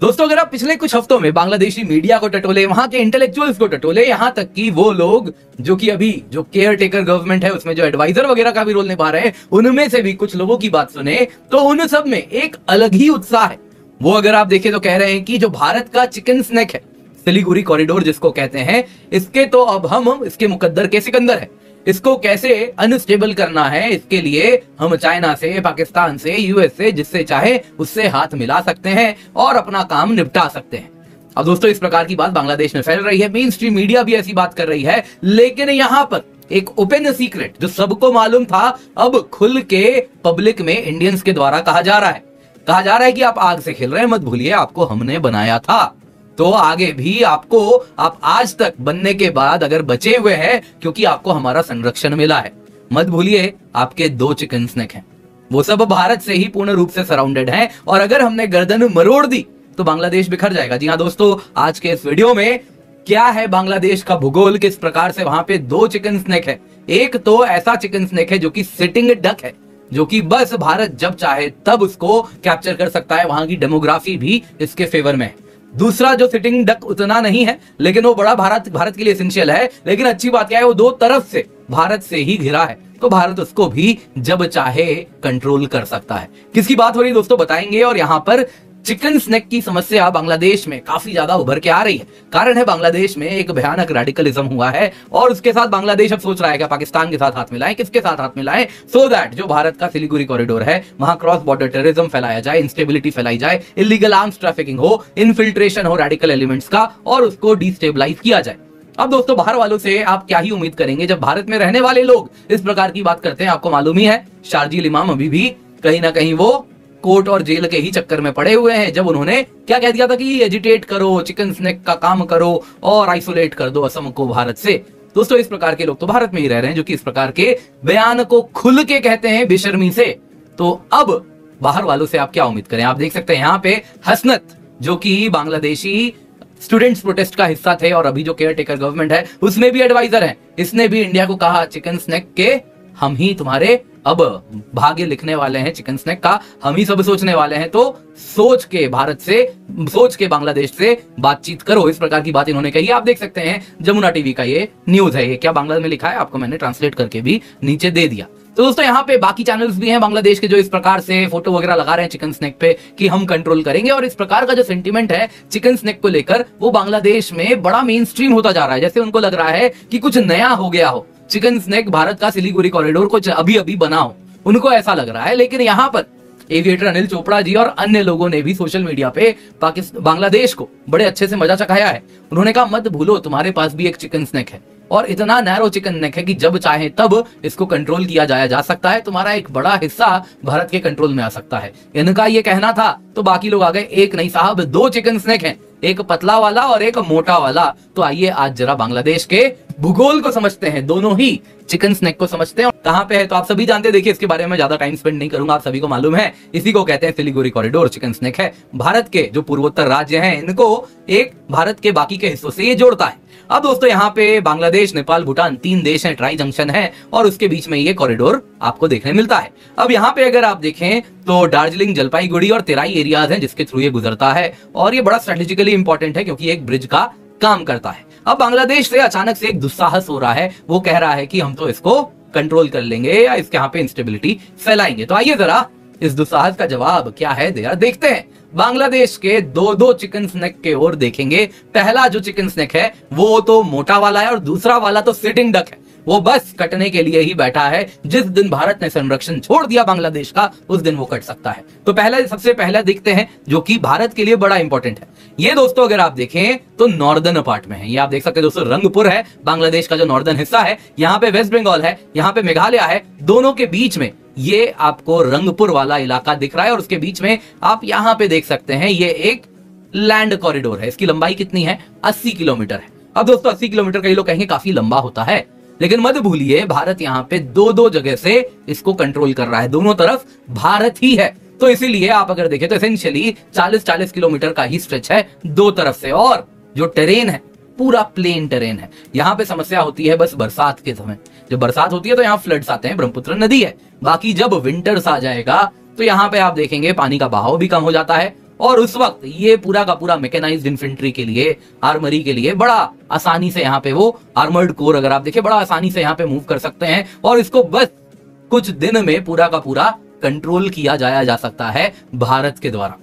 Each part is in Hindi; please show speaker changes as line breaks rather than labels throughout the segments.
दोस्तों, अगर आप पिछले कुछ हफ्तों में बांग्लादेशी मीडिया को टटोले, वहाँ के इंटेलेक्चुअल्स को टटोले, यहाँ तक कि वो लोग जो कि अभी जो केयर टेकर गवर्नमेंट है, उसमें जो एडवाइजर वगैरह का भी रोल निभा रहे हैं, उनमें से भी कुछ लोगों की बात सुने तो उन सब में एक अलग ही उत्साह है। वो अगर आप देखें तो कह रहे हैं कि जो भारत का चिकन स्नैक है, सिलीगुड़ी कॉरिडोर जिसको कहते हैं, इसके तो अब हम, इसके मुकद्दर के सिकंदर है। इसको कैसे अनस्टेबल करना है, इसके लिए हम चाइना से, पाकिस्तान से यूएस से, जिससे चाहे, उससे हाथ मिला सकते हैं और अपना काम निपटा सकते हैं। अब दोस्तों, इस प्रकार की बात बांग्लादेश में फैल रही है। मेन स्ट्रीम मीडिया भी ऐसी बात कर रही है, लेकिन यहाँ पर एक ओपन सीक्रेट जो सबको मालूम था, अब खुल के पब्लिक में इंडियंस के द्वारा कहा जा रहा है। कहा जा रहा है कि आप आग से खेल रहे हैं, मत भूलिए, आपको हमने बनाया था। तो आगे भी आपको, आप आज तक बनने के बाद अगर बचे हुए हैं, क्योंकि आपको हमारा संरक्षण मिला है। मत भूलिए, आपके दो चिकन स्नैक हैं। वो सब भारत से ही पूर्ण रूप से सराउंडेड हैं, और अगर हमने गर्दन मरोड़ दी तो बांग्लादेश बिखर जाएगा। जी हाँ दोस्तों, आज के इस वीडियो में क्या है बांग्लादेश का भूगोल, किस प्रकार से वहाँ पे दो चिकन स्नैक है? एक तो ऐसा चिकन स्नैक है जो कि सिटिंग डक है, जो कि बस भारत जब चाहे तब उसको कैप्चर कर सकता है, वहाँ की डेमोग्राफी भी इसके फेवर में है। दूसरा जो सिटिंग डक उतना नहीं है, लेकिन वो बड़ा भारत भारत के लिए एसेंशियल है। लेकिन अच्छी बात क्या है, वो दो तरफ़ से, भारत से ही घिरा है। तो भारत उसको भी जब चाहे कंट्रोल कर सकता है। किसकी बात हो रही है दोस्तों, बताएँगे। और यहाँ पर चिकन स्नैक की समस्या बांग्लादेश में काफ़ी ज़्यादा उभर के आ रही है। कारण है, बांग्लादेश में एक भयानक रेडिकलिज्म हुआ है और उसके साथ बांग्लादेश अब सोच रहा है कि पाकिस्तान के साथ हाथ मिलाएँ, किसके साथ हाथ मिलाएँ? सो दैट जो भारत का सिलीगुड़ी कॉरिडोर है, वहाँ क्रॉस बॉर्डर टेररिज्म फैलाया जाए इंस्टेबिलिटी फैलाई जाए इलीगल आर्म्स ट्रैफिकिंग हो इनफिल्ट्रेशन हो रेडिकल एलिमेंट्स का और उसको डिस्टेबलाइज किया जाए। अब दोस्तों, बाहर वालों से आप क्या ही उम्मीद करेंगे? जब भारत में रहने वाले लोग इस प्रकार की बात करते हैं, आपको मालूम ही है, शारजील इमाम अभी भी कहीं ना कहीं वो कोर्ट और जेल के ही चक्कर में पड़े हुए हैं, जब उन्होंने क्या कह दिया था कि एजिटेट करो चिकन स्नैक का काम करो और आइसोलेट कर दो असम को भारत से। दोस्तों, इस प्रकार के लोग तो भारत में ही रह रहे हैं, जो कि इस प्रकार के बयान को खुल के कहते हैं बेशर्मी से। तो अब बाहर वालों से आप क्या उम्मीद करें? आप देख सकते हैं यहाँ पे हसनत, जो कि बांग्लादेशी स्टूडेंट्स प्रोटेस्ट का हिस्सा थे और अभी जो केयर टेकर गवर्नमेंट है, उसमें भी एडवाइजर है। इसने भी इंडिया को कहा चिकन स्नैक के हम ही तुम्हारे अब भाग्य लिखने वाले हैं चिकन स्नैक का। हम ही सब सोचने वाले हैं तो सोच के भारत से, सोच के बांग्लादेश से बातचीत करो। इस प्रकार की बात इन्होंने कही। आप देख सकते हैं, जमुना टीवी का ये न्यूज़ है। ये क्या बांग्लादेश में लिखा है? आपको मैंने ट्रांसलेट करके भी नीचे दे दिया। तो दोस्तों, यहाँ पे बाकी चैनल्स भी हैं बांग्लादेश के, जो इस प्रकार से फ़ोटो वगैरह लगा रहे हैं चिकन स्नैक पे कि हम कंट्रोल करेंगे। और इस प्रकार का जो सेंटीमेंट है चिकन स्नैक को लेकर, वो बांग्लादेश में बड़ा मेन स्ट्रीम होता जा रहा है। जैसे उनको लग रहा है कि कुछ नया हो गया हो। चिकन स्नैक भारत का सिलीगुड़ी कॉरिडोर को अभी अभी बनाओ उनको ऐसा लग रहा है, लेकिन यहाँ पर एविएटर अनिल चोपड़ा जी और अन्य लोगों ने भी सोशल मीडिया पे पाकिस्तान बांग्लादेश को बड़े अच्छे से मज़ा चखाया है। उन्होंने कहा, मत भूलो, तुम्हारे पास भी एक चिकन स्नैक है और इतना नैरो चिकन नेक है कि जब चाहे तब इसको कंट्रोल किया जाया जा सकता है। तुम्हारा एक बड़ा हिस्सा भारत के कंट्रोल में आ सकता है। इनका ये कहना था तो बाकी लोग आ गए। एक नहीं साहब, दो चिकन स्नैक हैं। एक पतला वाला और एक मोटा वाला। तो आइए आज जरा बांग्लादेश के भूगोल को समझते हैं। दोनों ही चिकन स्नैक को समझते हैं। कहाँ पे है तो आप सभी जानते हैं। देखिए, इसके बारे में ज़्यादा टाइम स्पेंड नहीं करूँगा, आप सभी को मालूम है। इसी को कहते हैं सिलीगुड़ी कॉरिडोर चिकन स्नैक है। भारत के जो पूर्वोत्तर राज्य हैं, इनको एक भारत के बाकी के हिस्सों से ये जोड़ता है। अब दोस्तों, यहाँ पे बांग्लादेश, नेपाल, भूटान तीन देश हैं ट्राई जंक्शन है, और उसके बीच में ये कॉरिडोर आपको देखने मिलता है। अब यहाँ पे अगर आप देखें तो दार्जिलिंग, जलपाईगुड़ी और तेराई एरियाज़ हैं जिसके थ्रू ये गुजरता है और ये बड़ा स्ट्रेटेजिकली इंपॉर्टेंट है क्योंकि एक ब्रिज का काम करता है। अब बांग्लादेश से अचानक से एक दुस्साहस हो रहा है, वो कह रहा है कि हम तो इसको कंट्रोल कर लेंगे या इसके यहाँ पे इंस्टेबिलिटी फैलाएँगे। तो आइए जरा इस दुस्साहस का जवाब क्या है? दया देखते हैं। बांग्लादेश के दो दो चिकन स्नैक के ओर देखेंगे। पहला जो चिकन स्नैक है, वो तो मोटा वाला है और दूसरा वाला तो सिटिंग डक है। वो बस कटने के लिए ही बैठा है। जिस दिन भारत ने संरक्षण छोड़ दिया बांग्लादेश का, उस दिन वो कट सकता है। तो पहला, सबसे पहला देखते हैं, जो कि भारत के लिए बड़ा इंपॉर्टेंट है। ये दोस्तों, अगर आप देखें तो नॉर्दर्न पार्ट में है। ये आप देख सकते हैं दोस्तों, रंगपुर है। बांग्लादेश का जो नॉर्दर्न हिस्सा है, यहाँ पे वेस्ट बंगाल है, यहाँ पे मेघालय है। दोनों के बीच में ये आपको रंगपुर वाला इलाका दिख रहा है, और उसके बीच में आप यहाँ पे देख सकते हैं, ये एक लैंड कॉरिडोर है। इसकी लंबाई कितनी है? अस्सी किलोमीटर है। अब दोस्तों, अस्सी किलोमीटर कई लोग कहेंगे, काफ़ी लंबा होता है। लेकिन मत भूलिए, भारत यहाँ पे दो दो जगह से इसको कंट्रोल कर रहा है। दोनों तरफ़ भारत ही है। तो इसीलिए आप अगर देखें तो एसेंशियली 40-40 किलोमीटर का ही स्ट्रेच है दो तरफ़ से। और जो टेरेन है, पूरा प्लेन टेरेन है। यहाँ पे समस्या होती है बस बरसात के समय। जब बरसात होती है तो यहाँ फ्लड्स आते हैं, ब्रह्मपुत्र नदी है। बाकी जब विंटर्स आ जाएगा तो यहाँ पे आप देखेंगे पानी का बहाव भी कम हो जाता है। और उस वक्त ये पूरा का पूरा मैकेनाइज्ड इन्फेंट्री के लिए आर्मरी के लिए बड़ा आसानी से यहाँ पे वो आर्मर्ड कोर अगर आप देखें, बड़ा आसानी से यहाँ पे मूव कर सकते हैं और इसको बस कुछ दिन में पूरा का पूरा कंट्रोल किया जाया जा सकता है भारत के द्वारा।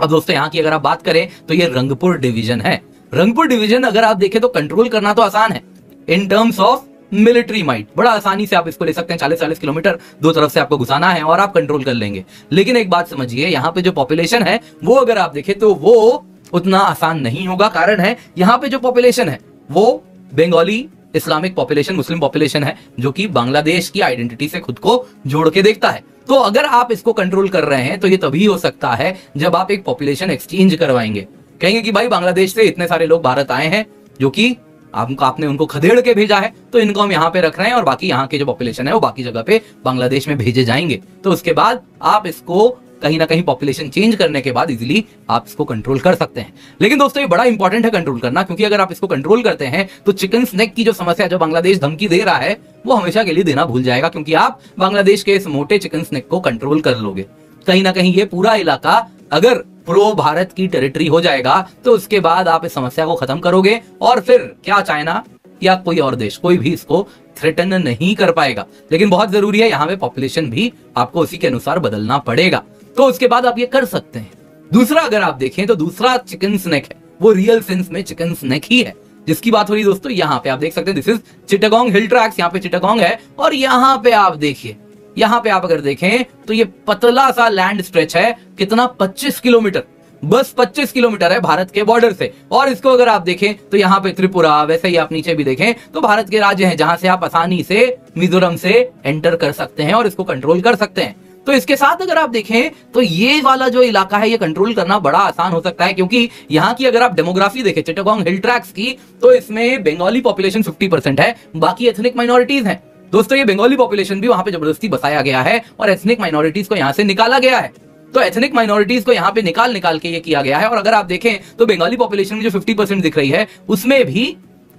अब दोस्तों, यहाँ की अगर आप बात करें तो ये रंगपुर डिवीज़न है। रंगपुर डिवीज़न अगर आप देखें तो कंट्रोल करना तो आसान है। In terms of military might. बड़ा आसानी से आप इसको ले सकते हैं चालीस चालीस किलोमीटर दो तरफ़ से आपको घुसाना है और आप कंट्रोल कर लेंगे। लेकिन एक बात समझिए, यहाँ पे जो पॉपुलेशन है, वो अगर आप देखें तो वो उतना आसान नहीं होगा। कारण है, यहाँ पे जो पॉपुलेशन है, वो Bengali Islamic population Muslim population है, जो कि बांग्लादेश की आइडेंटिटी से खुद को जोड़ के देखता है। तो अगर आप इसको कंट्रोल कर रहे हैं तो ये तभी हो सकता है जब आप एक पॉपुलेशन एक्सचेंज करवाएँगे। कहेंगे कि भाई बांग्लादेश से इतने सारे लोग भारत आए हैं, जो कि आपको, आपने उनको खदेड़ के भेजा है तो इनको हम यहाँ पे रख रहे हैं और बाकी यहाँ के जो पॉपुलेशन है वो बाकी जगह पे बांग्लादेश में भेजे जाएँगे। तो उसके बाद आप इसको कहीं ना कहीं पॉपुलेशन चेंज करने के बाद इजीली आप इसको कंट्रोल कर सकते हैं। लेकिन दोस्तों, ये बड़ा इंपॉर्टेंट है कंट्रोल करना, क्योंकि अगर आप इसको कंट्रोल करते हैं तो चिकन स्नेक की जो समस्या जो बांग्लादेश धमकी दे रहा है, वो हमेशा के लिए देना भूल जाएगा, क्योंकि आप बांग्लादेश के इस मोटे चिकन स्नेक को कंट्रोल कर लोगे। कहीं ना कहीं ये पूरा इलाका अगर प्रो भारत की टेरिटरी हो जाएगा तो उसके बाद आप इस समस्या को खत्म करोगे। और फिर क्या चाइना या कोई और देश, कोई भी इसको थ्रेटन नहीं कर पाएगा। लेकिन बहुत ज़रूरी है, यहाँ पे पॉपुलेशन भी आपको उसी के अनुसार बदलना पड़ेगा। तो उसके बाद आप ये कर सकते हैं। दूसरा, अगर आप देखें तो दूसरा चिकन स्नैक है। वो रियल सेंस में चिकन स्नैक ही है। जिसकी बात हो रही है दोस्तों, यहाँ पे आप देख सकते हैं this is Chittagong hill tracts यहाँ पे चिटागोंग है। और यहाँ पे आप देखिए यहाँ पे आप अगर देखें तो ये पतला सा लैंड स्ट्रेच है, कितना? 25 किलोमीटर। बस 25 किलोमीटर है भारत के बॉर्डर से। और इसको अगर आप देखें तो यहाँ पे त्रिपुरा, वैसे ही आप नीचे भी देखें तो भारत के राज्य हैं, जहाँ से आप आसानी से मिजोरम से एंटर कर सकते हैं और इसको कंट्रोल कर सकते हैं। तो इसके साथ अगर आप देखें तो ये वाला जो इलाका है, ये कंट्रोल करना बड़ा आसान हो सकता है, क्योंकि यहाँ की अगर आप डेमोग्राफी देखें, चिटागोंग हिल ट्रैक्स की तो इसमें बंगाली पॉपुलेशन 50 परसेंट है, बाकी एथनिक माइनॉरिटीज हैं। दोस्तों, ये बंगाली पॉपुलेशन भी वहाँ पे ज़बरदस्ती बसाया गया है और एथनिक माइनॉरिटीज को यहाँ से निकाला गया है। तो एथनिक माइनॉरिटीज को यहाँ पे निकाल निकाल के ये किया गया है और अगर आप देखें तो बंगाली पॉपुलेशन में जो 50 परसेंट दिख रही है, उसमें भी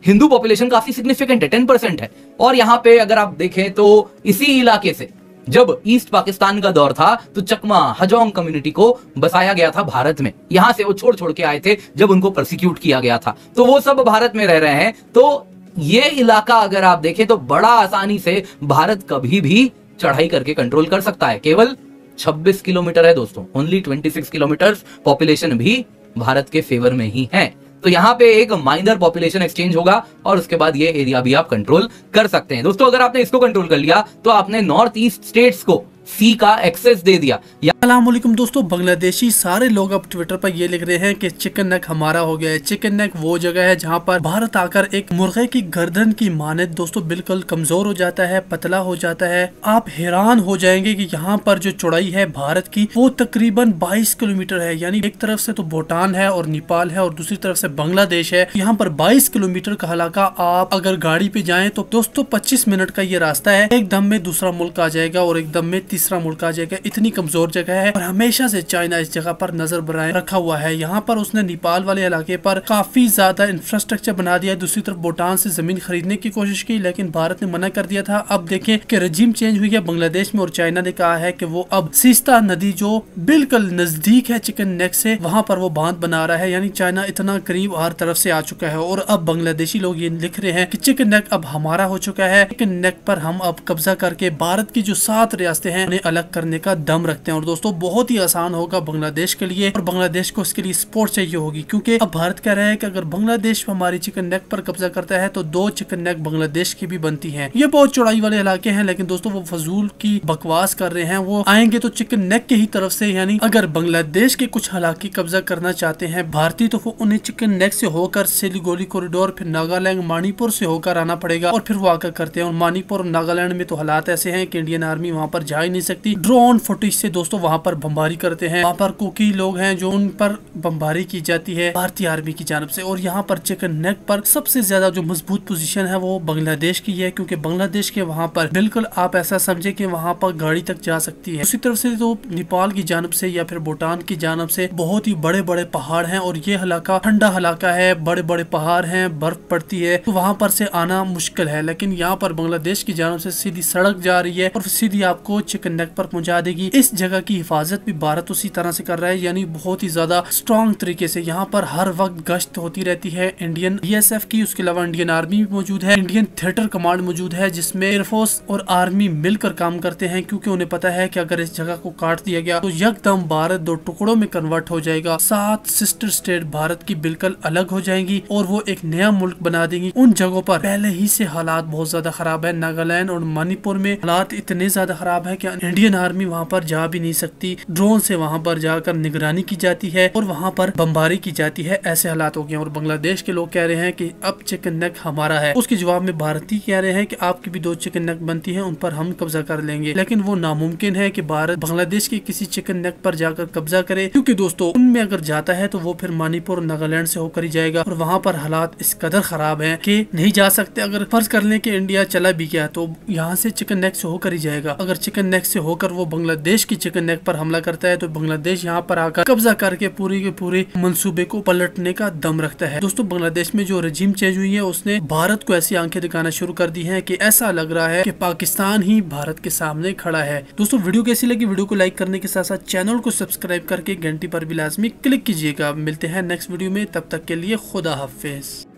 हिंदू पॉपुलेशन काफ़ी सिग्निफिकेंट है टेन है। और यहाँ पे अगर आप देखें तो इसी इलाके से, जब ईस्ट पाकिस्तान का दौर था तो चकमा, हजोंग कम्युनिटी को बसाया गया था भारत में। यहाँ से वो छोड़ छोड़ के आए थे, जब उनको प्रोसिक्यूट किया गया था। तो वो सब भारत में रह रहे हैं तो ये इलाका अगर आप देखें तो बड़ा आसानी से भारत कभी भी चढ़ाई करके कंट्रोल कर सकता है। केवल 26 किलोमीटर है दोस्तों। ओनली 26 किलोमीटर पॉपुलेशन भी भारत के फेवर में ही है। तो यहाँ पे एक माइनर पॉपुलेशन एक्सचेंज होगा और उसके बाद ये एरिया भी आप कंट्रोल कर सकते हैं। दोस्तों, अगर आपने इसको कंट्रोल कर लिया तो आपने नॉर्थ ईस्ट स्टेट्स को सी का एक्सेस दे दिया।
असलम दोस्तों, बांग्लादेशी सारे लोग अब ट्विटर पर ये लिख रहे हैं कि चिकन नेक हमारा हो गया है। चिकन नेक वो जगह है जहाँ पर भारत आकर एक मुर्गे की गर्दन की मानद दोस्तों बिल्कुल कमज़ोर हो जाता है, पतला हो जाता है। आप हैरान हो जाएँगे कि यहाँ पर जो चौड़ाई है भारत की, वो तकरीबन 22 किलोमीटर है। यानी एक तरफ़ से तो भूटान है और नेपाल है और दूसरी तरफ़ से बांग्लादेश है। यहाँ पर बाईस किलोमीटर का इलाका आप अगर गाड़ी पे जाए तो दोस्तों पच्चीस मिनट का ये रास्ता है। एकदम में दूसरा मुल्क आ जाएगा और एकदम में तीसरा मुल्क आ जाएगा, इतनी कमज़ोर जगह है और हमेशा से चाइना इस जगह पर नज़र बनाए रखा हुआ है। यहाँ पर उसने नेपाल वाले इलाके पर काफ़ी ज़्यादा इंफ्रास्ट्रक्चर बना दिया। दूसरी तरफ़ भूटान से ज़मीन खरीदने की कोशिश की, लेकिन भारत ने मना कर दिया था। अब देखें कि रजीम चेंज हुई है बांग्लादेश में और चाइना ने कहा है कि वो अब सीस्ता नदी जो बिल्कुल नज़दीक है चिकन नेक से, वहाँ पर वो बाँध बना रहा है। यानी चाइना इतना करीब हर तरफ़ से आ चुका है और अब बांग्लादेशी लोग ये लिख रहे हैं कि चिकन नेक अब हमारा हो चुका है। चिकन नेक पर हम अब कब्जा करके भारत की जो सात रियासतें हैं उन्हें अलग करने का दम रखते हैं। और दोस्तों, बहुत ही आसान होगा बांग्लादेश के लिए और बांग्लादेश को इसके लिए सपोर्ट चाहिए होगी। क्योंकि अब भारत कह रहा है कि अगर बांग्लादेश हमारी चिकन नेक पर कब्जा करता है तो दो चिकन नेक बांग्लादेश की भी बनती है। ये बहुत चौड़ाई वाले इलाके हैं, लेकिन दोस्तों, वो फजूल की बकवास कर रहे हैं। वो आएँगे तो चिकन नेक के ही तरफ़ से, यानी अगर बांग्लादेश के कुछ इलाके कब्जा करना चाहते हैं भारतीय तो वो उन्हें चिकन नेक से होकर सिलीगोली कॉरिडोर फिर नागालैंड, मणिपुर से होकर आना पड़ेगा और फिर वो आकर करते हैं। और मणिपुर और नागालैंड में तो हालात ऐसे हैं कि इंडियन आर्मी वहाँ पर जा ही नहीं सकती। ड्रोन फुटेज से दोस्तों वहाँ पर बमबारी करते हैं। वहाँ पर कुकी लोग हैं जो उन पर बमबारी की जाती है भारतीय आर्मी की जानब से। और यहाँ पर चिकन नेक पर सबसे ज़्यादा जो मज़बूत पोजीशन है वो बांग्लादेश की है, क्योंकि बांग्लादेश के वहाँ पर बिल्कुल आप ऐसा समझे कि वहाँ पर गाड़ी तक जा सकती है। उसी तरफ़ से तो नेपाल की जानब से या फिर भूटान की जानब से बहुत ही बड़े बड़े पहाड़ हैं और ये इलाका ठंडा इलाका है बड़े बड़े पहाड़ हैं, बर्फ़ पड़ती है तो वहाँ पर से आना मुश्किल है। लेकिन यहाँ पर बांग्लादेश की जानब से सीधी सड़क जा रही है और सीधी आपको चिकन नेक पर पहुँचा देगी। इस जगह की हिफाजत भी भारत उसी तरह से कर रहा है, यानी बहुत ही ज़्यादा स्ट्रॉन्ग तरीके से। यहाँ पर हर वक्त गश्त होती रहती है। इंडियन बी की, उसके अलावा इंडियन आर्मी भी मौजूद है। इंडियन थिएटर कमांड मौजूद है, जिसमें एयरफोर्स और आर्मी मिलकर काम करते हैं, क्योंकि उन्हें पता है कि अगर इस जगह को काट दिया गया तो यकदम भारत दो टुकड़ों में कन्वर्ट हो जाएगा। सात सिस्टर स्टेट भारत की बिल्कुल अलग हो जाएँगी और वो एक नया मुल्क बना देंगी। उन जगहों पर पहले ही से हालात बहुत ज़्यादा खराब है। नागालैंड और मणिपुर में हालात इतने ज़्यादा खराब है कि इंडियन आर्मी वहाँ पर जा भी नहीं सकती। ड्रोन से वहाँ पर जाकर निगरानी की जाती है और वहाँ पर बमबारी की जाती है। ऐसे हालात हो गए और बांग्लादेश के लोग कह रहे हैं की अब चिकन नेक हमारा है। उसके जवाब में भारतीय कह रहे हैं की आपकी भी दो चिकन नेक बनती है, उन पर हम कब्जा कर लेंगे। लेकिन वो नामुमकिन है की भारत बांग्लादेश के किसी चिकन नेक पर जाकर कब्जा करे। क्यूँकी दोस्तों, उनमें अगर जाता है तो वो फिर मणिपुर, नागालैंड से होकर ही जाएगा और वहाँ पर हालात इस कदर खराब है कि नहीं जा सकते। अगर फ़र्ज़ कर लें कि इंडिया चला भी गया तो यहाँ से चिकन नेक से होकर ही जाएगा। अगर चिकन नेक से होकर वो बांग्लादेश की चिकन नेक पर हमला करता है तो बांग्लादेश यहाँ पर आकर कब्जा करके पूरी के पूरे मनसूबे को पलटने का दम रखता है। दोस्तों, बांग्लादेश में जो रजीम चेंज हुई है, उसने भारत को ऐसी आँखें दिखाना शुरू कर दी है की ऐसा लग रहा है की पाकिस्तान ही भारत के सामने खड़ा है। दोस्तों, वीडियो कैसी लगी? वीडियो को लाइक करने के साथ साथ चैनल को सब्सक्राइब करके घंटी पर भी लाजमी क्लिक कीजिएगा। मिलते हैं नेक्स्ट वीडियो में, तब तक के लिए खुदा हाफिज।